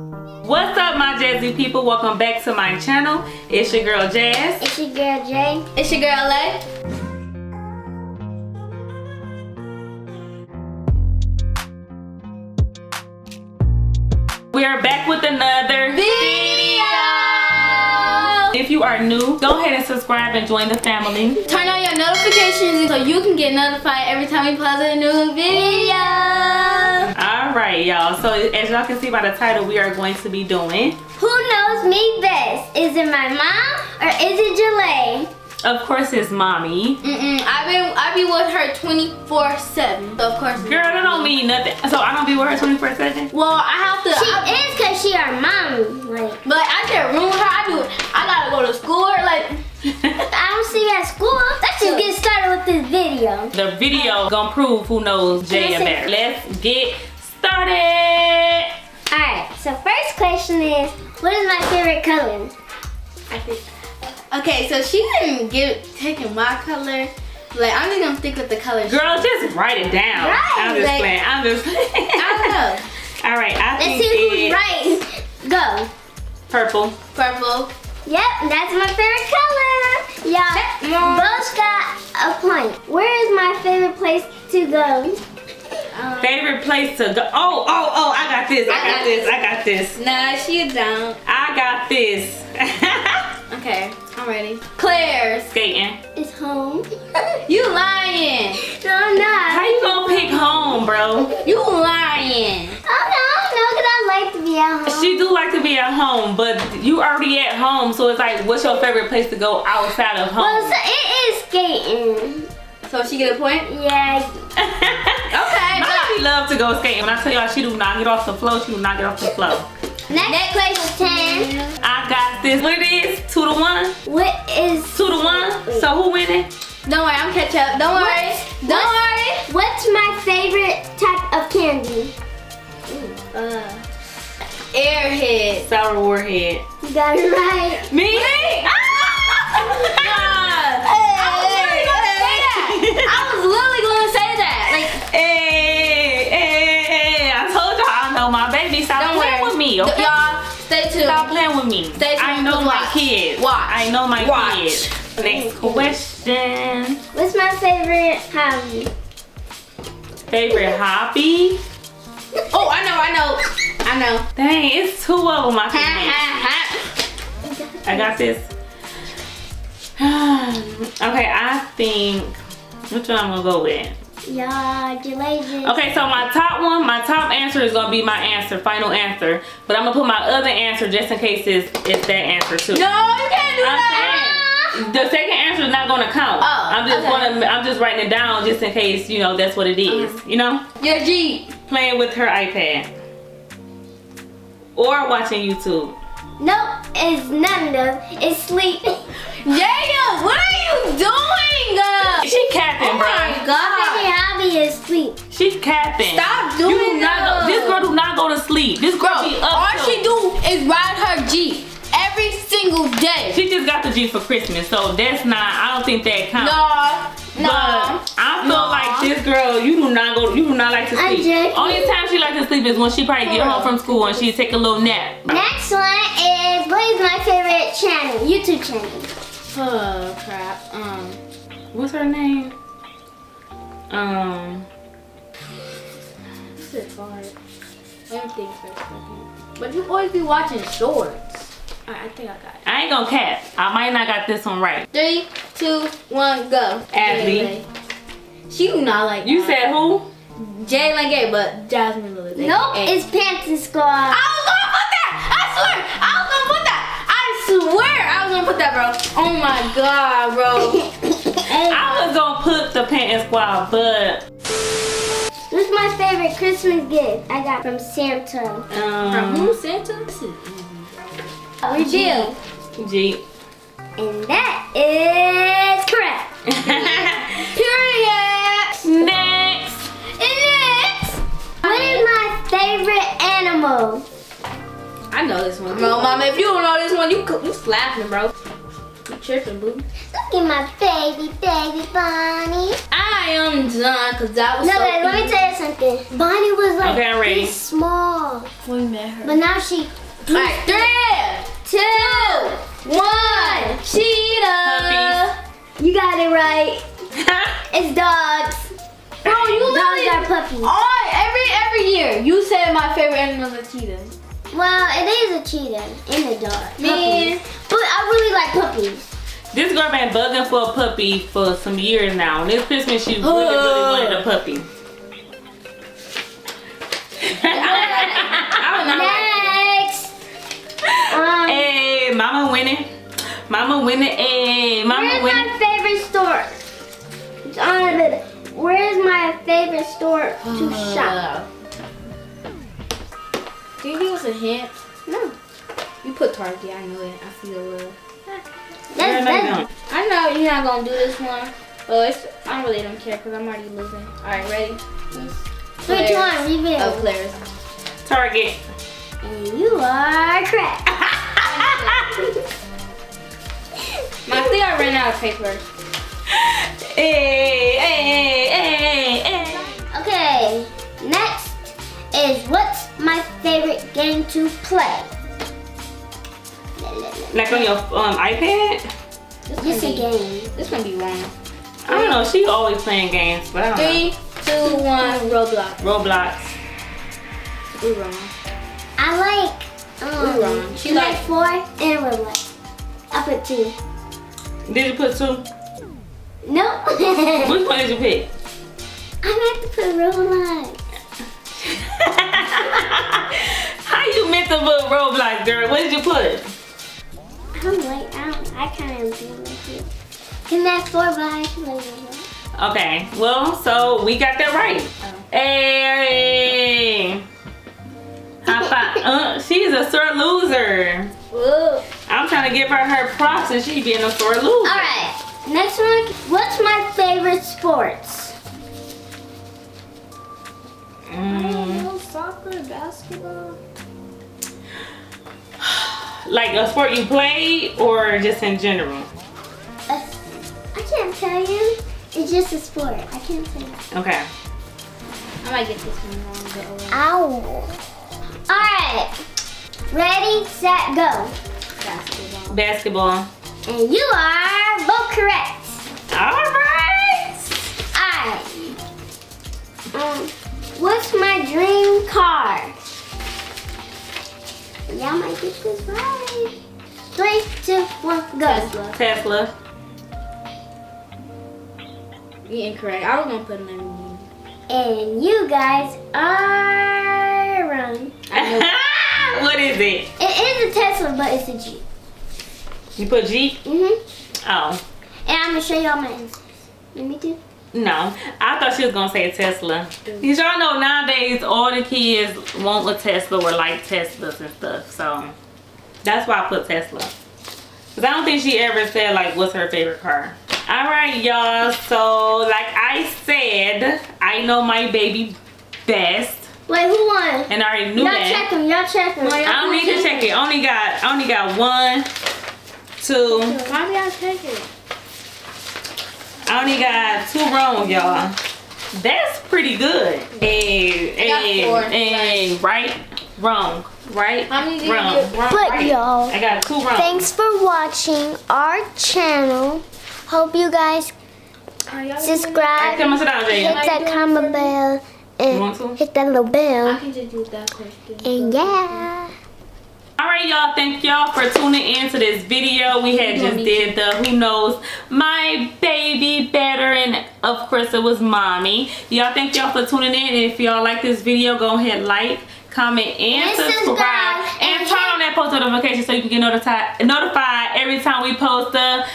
What's up my Jazzy people? Welcome back to my channel. It's your girl Jazz. It's your girl Jai. It's your girl Lai. We are back with another Video! If you are new, go ahead and subscribe and join the family. Turn on your notifications so you can get notified every time we post a new video. Alright y'all, so as y'all can see by the title, we are going to be doing, Who knows me best? Is it my mom or is it Jalay? of course it's mommy. Mm-mm, I've been I be with her 24/7. So of course. Girl, that don't mean nothing. So I don't be with her 24 7? Well, I have to. She I, is cause she our mommy. Like but I can't ruin with her. I do. I gotta go to school. Like I don't see you at school. Let's just get started with this video. the video gonna prove who knows Jaiya Listen. better. Let's get started. Alright, so first question is, what is my favorite color? I think. Okay, so she didn't give taking my color. Like I'm just gonna stick with the color. Girl, just write it down. Right, I'm just like- playing. I'm just playing. I don't know. All right, I Let's think see who's it's right. Go. purple. Purple. Yep, that's my favorite color. Y'all, both got a point. Where is my favorite place to go? Um, Favorite place to go? Oh, oh, oh! I got this. I got this. I got this. Nah, she don't. I got this. Okay, I'm ready. Claire's. Skating. It's home. You lying. no, I'm not. How you gonna pick home, bro? You lying. Oh no, no, because I like to be at home. She do like to be at home, but you already at home, so it's like, what's your favorite place to go outside of well, home? so it is skating. So she get a point? Yeah. Okay, Mommy love to go skating. When I tell y'all she do not get off the floor, she do not get off the floor. Next question. I got this. What it is? Two to one? What is Two to one? So who winning? Don't worry, I'm catch up. Don't worry. What? Don't worry. what's my favorite type of candy? Uh, airhead. Sour warhead. You got it right. Me? Told y'all I my baby. Stop don't playing worry. with me, okay? Y'all, stay tuned. Stop playing with me. Stay tuned I know my watch. kids. Watch. I know my Watch. kids. Next question. What's my favorite hobby? Favorite hobby? Oh, I know, I know, I know. Dang, it's two of them. I can. I got this. okay, I think. Which one I'm gonna go with? Yeah, Jalay Okay, so my top one, my top answer is gonna be my answer, final answer. But I'm gonna put my other answer just in case it's, it's that answer too. No, you can't do I'm that. saying the second answer is not gonna count. Oh, I'm just okay. gonna I'm just writing it down just in case, you know, that's what it is. Uh-huh. You know? Your Jeep. Playing with her iPad. Or watching YouTube. Nope, it's none of them. It's sleep. Yeah, what are you doing? Uh, She capping, She capping. Stop You do doing go, that. this girl do not go to sleep. This girl Bro, be up all till- she do is ride her Jeep every single day. She just got the Jeep for Christmas, so that's not. I don't think that counts. No, no. But I feel No. like this girl, you do not go. You do not like to sleep. Only time she like to sleep is when she probably get home from school and she take a little nap. Next one is what is my favorite channel? YouTube channel. Oh crap. Um. What's her name? Um. This is hard. Let me think for a second. But you always be watching shorts. Alright, I think I got it. I ain't gonna cap. I might not got this one right. Three, two, one, go. Ashley. She do not like You that. said who? Jalen Gay, but Jazzmine Lewis. Nope, aka. it's Panty Squad. I was gonna put that! I swear! I was gonna put that! I swear I was gonna put that, bro. Oh my god, bro. Oh I was gonna put the Pantin Squad, but What's my favorite Christmas gift I got from Santa? um, From who? Santa? This is Reveal. Jeep. And that is correct. Period. Next. Next. What is my favorite animal? I know this one. Bro, mama, if you don't know this one, you you slapping, bro. You tripping, boo. Look at my baby, baby bunny. I am done because that was No, so guys, let me tell you something. Bonnie was like Okay, I'm ready. this small, We met her. but now she. Alright, three, two, one. Cheetah. You got it right. It's dogs. Bro, you Dogs literally are puppies. on every every year. You said my favorite animal is a cheetah. Well, it is a cheetah and a dog. Man. Puppies. But I really like puppies. This girl been bugging for a puppy for some years now. And this Christmas she really, really wanted a puppy. I don't know. Next. Um, hey, mama winning. Mama winning. Hey, mama where's winning. my favorite store? Jonathan, where's my favorite store to shop? Do you give us a hint? No. You put Target. I know it. I feel the love. Yeah, That's, no, that's. I know you're not gonna do this one. But it's, I really don't care because I'm already losing. Alright, ready? Which one? Reveal. Oh, Claire's. Target. And you are correct. My, I think I ran out of paper. Hey, hey, hey, hey. Okay, next is what's my favorite game to play? Like on your um, iPad? This Just a gonna be- game. This gonna be wrong. I don't know. She always playing games, but I don't know. Three, two, one, Roblox. Roblox. We wrong. I like um, Ooh, wrong. She she like like- four and Roblox. I put two. Did you put two? No. Which one did you pick? I meant to put Roblox. How you meant to put Roblox, girl? What did you put? I'm like, I, don't, I kind of do like it. Can that four, but I should. Okay, well, so we got that right. Hey! High five. Uh, she's a sore loser. Whoa. I'm trying to give her her props and she being a sore loser. All right, next one. What's my favorite sports? Mm, Soccer, basketball. Like a sport you play or just in general? Uh, I can't tell you. It's just a sport. I can't tell you. Okay. I might get this one wrong, but. Ow. All right. Ready, set, go. basketball. Basketball. And you are both correct. All right. All right. Um, what's my Y'all might get this right. Three, two, one, go. Tesla. Tesla. You incorrect. I was gonna put an M. And you guys are wrong. what is it? It is a Tesla, but it's a Jeep. You put Jeep? Mhm. Oh. And I'm gonna show y'all my answers. Let me do. No, I thought she was gonna say Tesla. Cause y'all know nowadays all the kids want a Tesla or like Teslas and stuff. So that's why I put Tesla. Cause I don't think she ever said like what's her favorite car. All right, y'all. So like I said, I know my baby best, Wait, who won? and I already knew Y'all that. check them. Y'all check them. I don't need to check it. Only got I only got one, two. Why did I take it? I only got two wrong, y'all. That's pretty good. Hey, got hey, hey, right, wrong, right, How many did you wrong, get? wrong, But right. y'all, I got two wrong. thanks for watching our channel. Hope you guys Are y'all All right, subscribe, come on, sit down, hit that comment bell, You want to? and hit that little I bell. can just do that question. And yeah. All right, y'all. Thank y'all for tuning in to this video. We had just did the who knows my baby better, and of course it was mommy. Y'all, thank y'all for tuning in. And if y'all like this video, go ahead like, comment, and, And subscribe, And turn on that post notification so you can get notified notified every time we post a